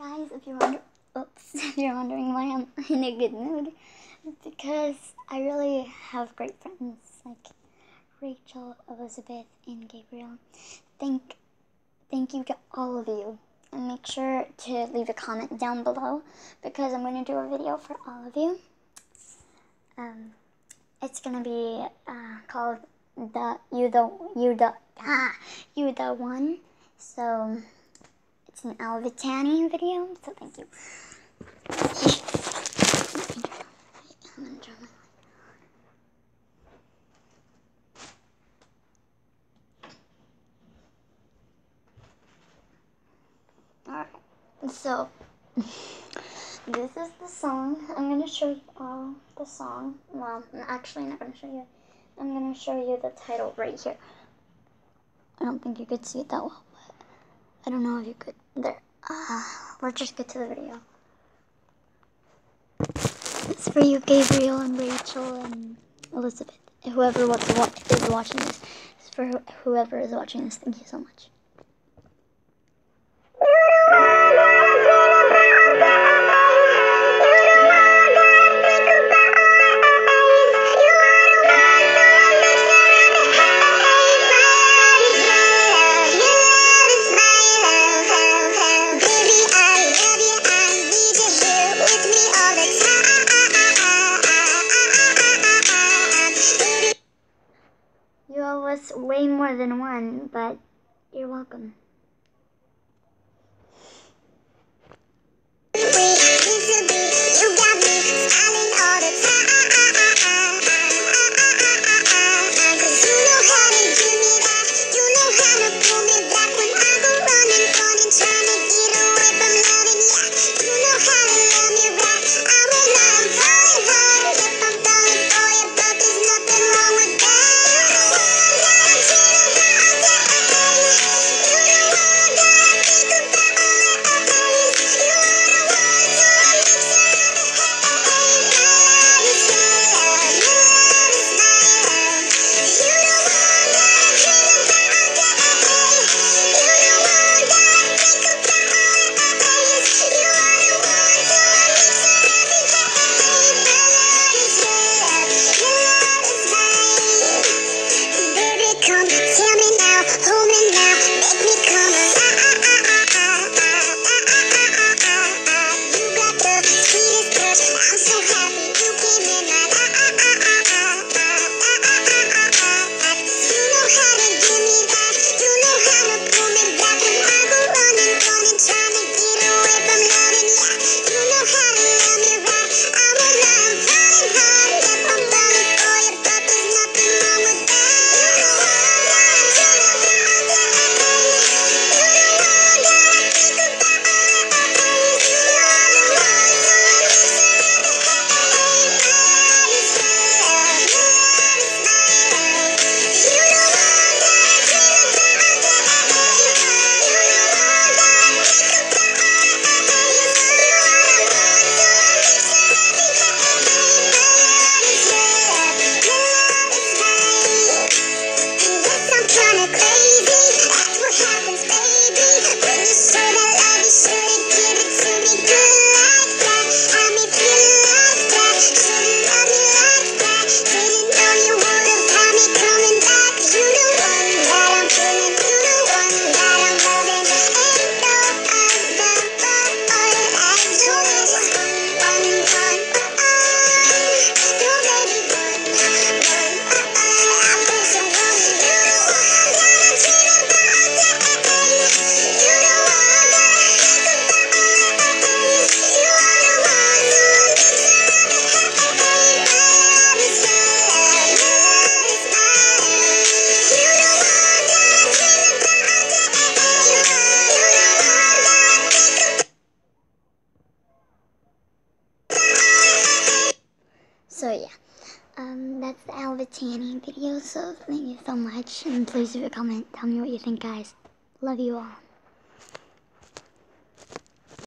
Guys, if you're wondering, oops, if you're wondering why I'm in a good mood, it's because I really have great friends like Rachel, Elizabeth, and Gabriel. Thank, thank you to all of you. And make sure to leave a comment down below because I'm going to do a video for all of you. Um, it's going to be uh, called the you the you the ah you the one. So it's an Alvitani video. So thank you. Alright, so this is the song. I'm to show you all the song. Well, I'm actually not to show you. I'm to show you the title right here. I don't think you could see it that well, but I don't know if you could. There. Uh, let's just get to the video. It's for you, Gabriel and Rachel and Elizabeth. Whoever wants to watch, is watching this. It's for whoever is watching this. Thank you so much. Us way more than one, but you're welcome. The video. So thank you so much, and please leave a comment. Tell me what you think, guys. Love you all.